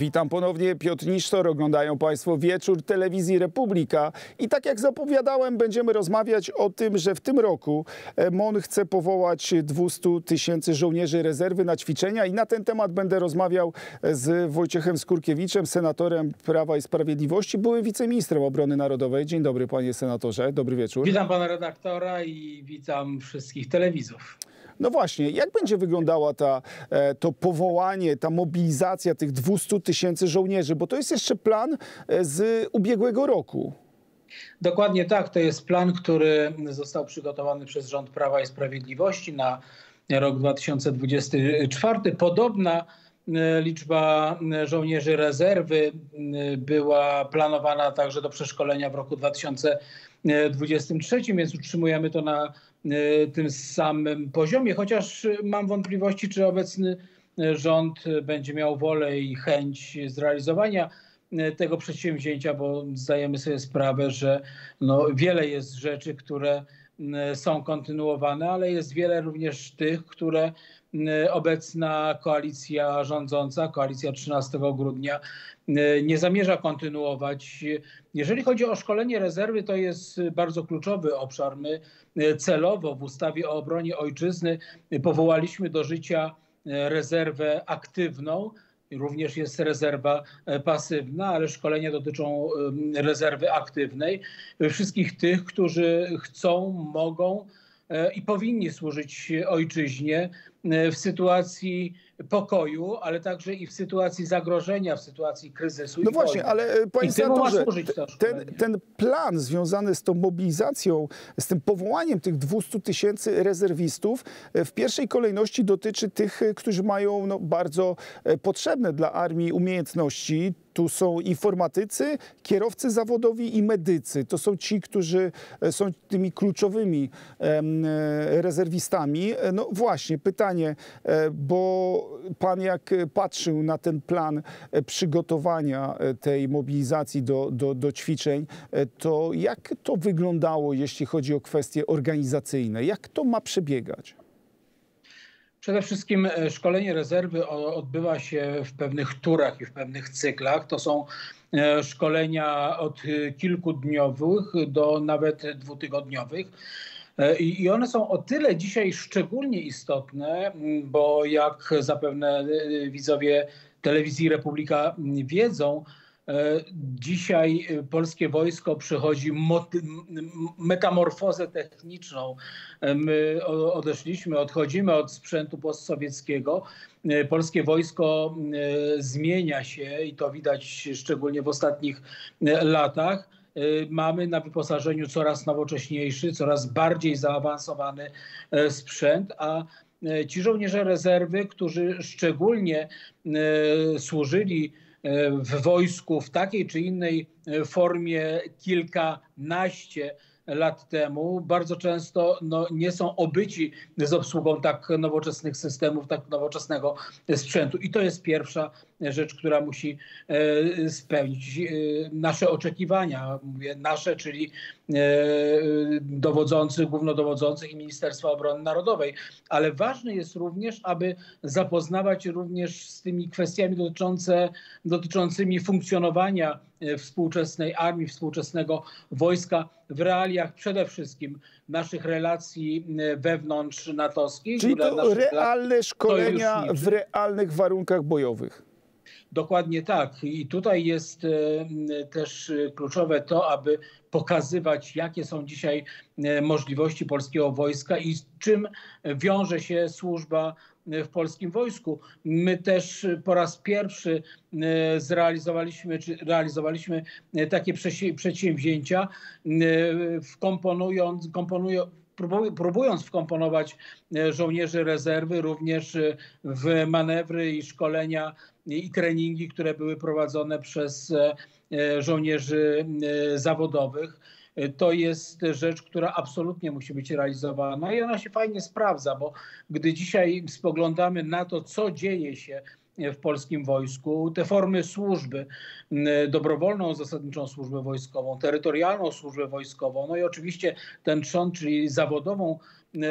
Witam ponownie, Piotr Nisztor. Oglądają Państwo wieczór telewizji Republika. I tak jak zapowiadałem, będziemy rozmawiać o tym, że w tym roku e, MON chce powołać 200 tysięcy żołnierzy rezerwy na ćwiczenia. I na ten temat będę rozmawiał e, z Wojciechem Skurkiewiczem, senatorem Prawa i Sprawiedliwości, byłym wiceministrem obrony narodowej. Dzień dobry, panie senatorze. Dobry wieczór. Witam pana redaktora i witam wszystkich telewizów. No właśnie, jak będzie wyglądała ta, e, to powołanie, ta mobilizacja tych 200 tysięcy żołnierzy? Bo to jest jeszcze plan e, z ubiegłego roku. Dokładnie tak. To jest plan, który został przygotowany przez rząd Prawa i Sprawiedliwości na rok 2024. Podobna e, liczba żołnierzy rezerwy była planowana także do przeszkolenia w roku 2023, więc utrzymujemy to na tym samym poziomie, chociaż mam wątpliwości, czy obecny rząd będzie miał wolę i chęć zrealizowania e, tego przedsięwzięcia, bo zdajemy sobie sprawę, że no, wiele jest rzeczy, które są kontynuowane, ale jest wiele również tych, które obecna koalicja rządząca, koalicja 13 grudnia, nie zamierza kontynuować. Jeżeli chodzi o szkolenie rezerwy, to jest bardzo kluczowy obszar. My celowo w ustawie o obronie ojczyzny powołaliśmy do życia rezerwę aktywną. Również jest rezerwa pasywna, ale szkolenia dotyczą rezerwy aktywnej. Wszystkich tych, którzy chcą, mogą e, i powinni służyć ojczyźnie w sytuacji pokoju, ale także i w sytuacji zagrożenia, w sytuacji kryzysu. No właśnie, wojny. ale e, panie senatorze, ten, ten plan związany z tą mobilizacją, z tym powołaniem tych 200 tysięcy rezerwistów e, w pierwszej kolejności dotyczy tych, e, którzy mają no, bardzo potrzebne dla armii umiejętności. Tu są informatycy, kierowcy zawodowi i medycy. To są ci, którzy są tymi kluczowymi rezerwistami. No właśnie, pytanie, bo pan jak patrzył na ten plan e, przygotowania e, tej mobilizacji do, do, do ćwiczeń, e, to jak to wyglądało, jeśli chodzi o kwestie organizacyjne? Jak to ma przebiegać? Przede wszystkim szkolenie rezerwy odbywa się w pewnych turach i w pewnych cyklach. To są szkolenia od kilkudniowych do nawet dwutygodniowych. E, I one są o tyle dzisiaj szczególnie istotne, bo jak zapewne e, widzowie telewizji Republika wiedzą, e, Dzisiaj polskie wojsko przechodzi metamorfozę techniczną. My odeszliśmy, odchodzimy od sprzętu postsowieckiego. Polskie wojsko zmienia się i to widać szczególnie w ostatnich latach mamy na wyposażeniu coraz nowocześniejszy, coraz bardziej zaawansowany e, sprzęt, a e, ci żołnierze rezerwy, którzy szczególnie e, służyli w wojsku w takiej czy innej formie kilkanaście lat temu bardzo często no, nie są obyci z obsługą tak nowoczesnych systemów, tak nowoczesnego sprzętu. I to jest pierwsza rzecz, która musi e, spełnić e, nasze oczekiwania. Mówię nasze, czyli e, dowodzących, głównodowodzących i Ministerstwa Obrony Narodowej. Ale ważne jest również, aby zapoznawać również z tymi kwestiami dotyczące, dotyczącymi funkcjonowania współczesnej armii, współczesnego wojska w realiach przede wszystkim naszych relacji wewnątrz natowskich. Czyli to realne szkolenia w realnych warunkach bojowych. Dokładnie tak. I tutaj jest e, też kluczowe to, aby pokazywać, jakie są dzisiaj e, możliwości polskiego wojska i z czym wiąże się służba w polskim wojsku. My też po raz pierwszy e, zrealizowaliśmy, czy realizowaliśmy takie przedsięwzięcia, wkomponując, komponując, próbując wkomponować żołnierzy rezerwy również w manewry i szkolenia i treningi, które były prowadzone przez e, żołnierzy e, zawodowych. E, to jest rzecz, która absolutnie musi być realizowana i ona się fajnie sprawdza, bo gdy dzisiaj spoglądamy na to, co dzieje się w polskim wojsku, te formy służby, dobrowolną zasadniczą służbę wojskową, terytorialną służbę wojskową, no i oczywiście ten trzon, czyli zawodową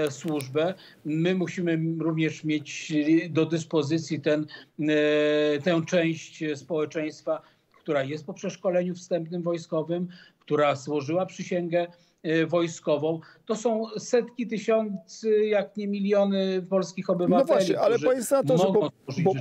służbę. My musimy również mieć do dyspozycji ten, tę część społeczeństwa, która jest po przeszkoleniu wstępnym wojskowym, która złożyła przysięgę Y, wojskową, to są setki tysięcy, jak nie miliony polskich obywateli. No właśnie, ale panie senatorze, bo, bo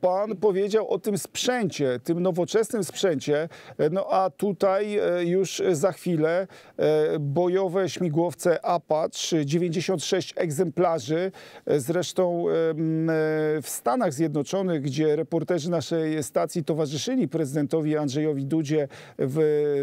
pan powiedział o tym sprzęcie, tym nowoczesnym sprzęcie, no a tutaj e, już za chwilę e, bojowe śmigłowce Apache, 96 egzemplarzy, e, zresztą w Stanach Zjednoczonych, gdzie reporterzy naszej stacji towarzyszyli prezydentowi Andrzejowi Dudzie w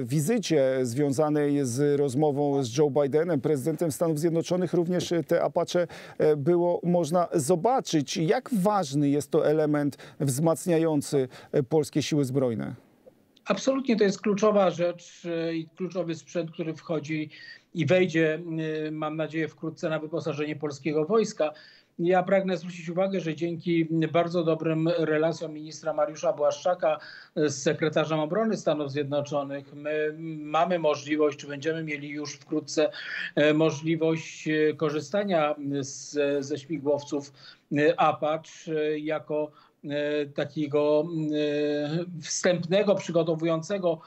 wizycie związanej z rozmową rozmową z Joe Bidenem, prezydentem Stanów Zjednoczonych, również te Apache e, było można zobaczyć. Jak ważny jest to element wzmacniający e, polskie siły zbrojne? Absolutnie to jest kluczowa rzecz e, i kluczowy sprzęt, który wchodzi i wejdzie, mam nadzieję, wkrótce na wyposażenie polskiego wojska. Ja pragnę zwrócić uwagę, że dzięki bardzo dobrym relacjom ministra Mariusza Błaszczaka z sekretarzem obrony Stanów Zjednoczonych my mamy możliwość, czy będziemy mieli już wkrótce e, możliwość e, korzystania z, ze śmigłowców e, Apache jako takiego wstępnego, przygotowującego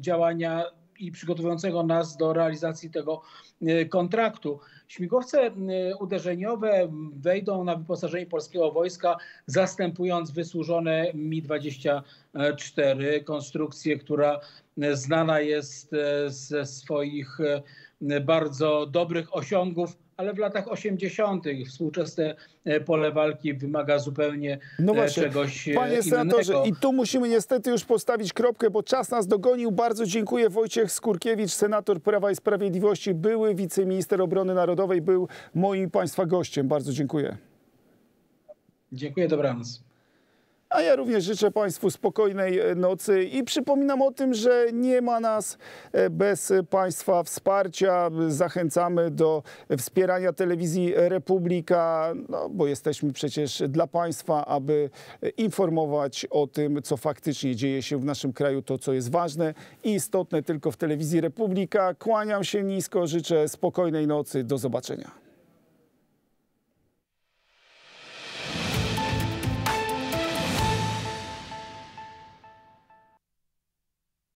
działania i przygotowującego nas do realizacji tego e, kontraktu. Śmigłowce e, uderzeniowe wejdą na wyposażenie polskiego wojska, zastępując wysłużone Mi-24, konstrukcję, która znana jest e, ze swoich bardzo dobrych osiągów ale w latach 80. współczesne e, pole walki wymaga zupełnie no właśnie, czegoś e, Panie senatorze, i tu musimy niestety już postawić kropkę, bo czas nas dogonił. Bardzo dziękuję. Wojciech Skurkiewicz, senator Prawa i Sprawiedliwości, były wiceminister obrony narodowej, był moim Państwa gościem. Bardzo dziękuję. Dziękuję, dobranoc. A ja również życzę Państwu spokojnej e, nocy i przypominam o tym, że nie ma nas e, bez Państwa wsparcia. Zachęcamy do wspierania telewizji Republika, no, bo jesteśmy przecież dla Państwa, aby informować o tym, co faktycznie dzieje się w naszym kraju, to co jest ważne i istotne tylko w telewizji Republika. Kłaniam się nisko, życzę spokojnej nocy. Do zobaczenia.